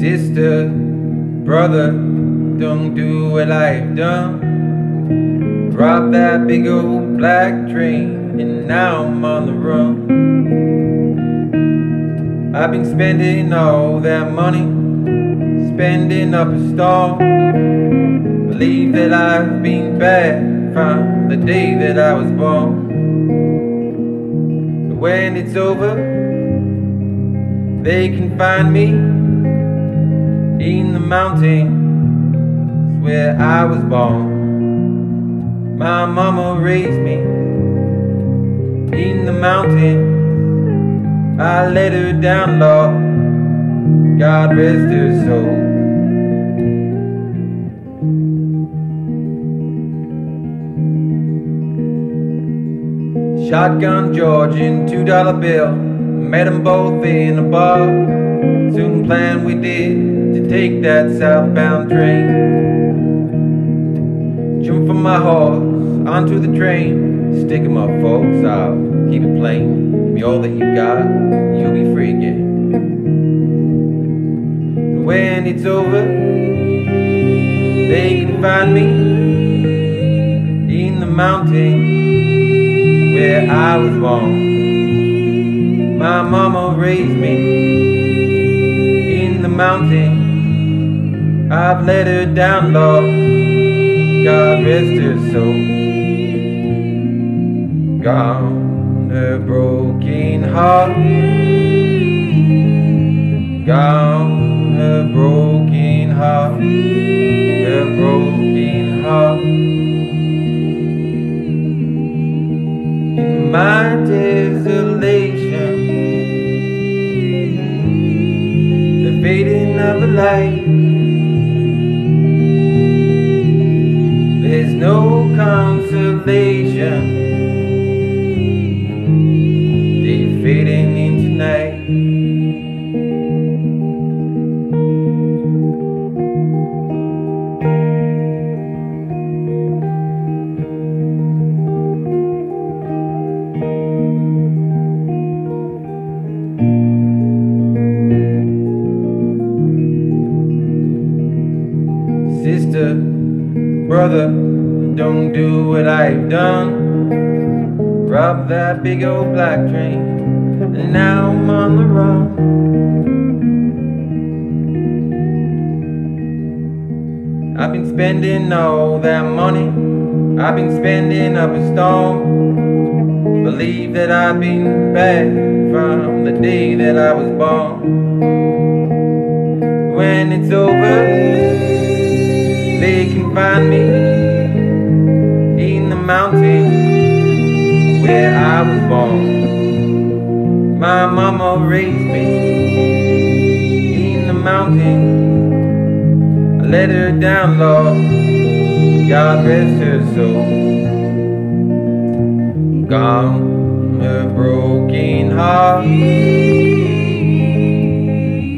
Sister, brother, don't do what I've done. Rob that big old black train, and now I'm on the run. I've been spending all that money, spending up a storm. Believe that I've been bad from the day that I was born. When it's over, they can find me in the mountains where I was born. My mama raised me in the mountains. I let her down, Lord. God rest her soul. Shotgun George and two dollar bill. Met them both in a bar. Soon planned we did to take that southbound train. Jump from my horse onto the train. Stick 'em up, folks. I'll keep it plain. Give me all that you got, you'll be free again. And when it's over, they can find me in the mountain where I was born. My mama raised me in the mountain I've let her down, Lord. God rest her soul. Gone her broken heart. Gone her broken heart. Her broken heart. My desolation, the fading of a light. There's no consolation. They fading into night. Brother don't do what I've done. Rob that big old black train, and now I'm on the run. I've been spending all that money, I've been spending up a storm. Believe that I've been bad from the day that I was born. When it's over, they can find me in the mountain where I was born. My mama raised me in the mountain. I let her down, Lord. God rest her soul. Gone her broken heart.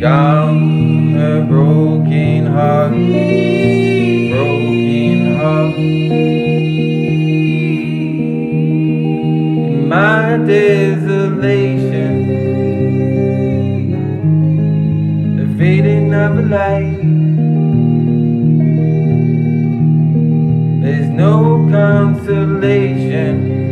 Gone her broken heart. Desolation. The fading of a light. There's no consolation